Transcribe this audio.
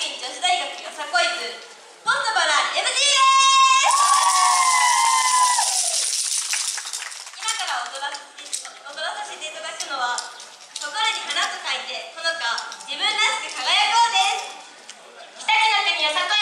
院女子大学よさこいずポンバラ MG です今か？ら踊ら踊らさせていただくのは心に花と書いてほのか自分らしく輝こうです北の国よさこい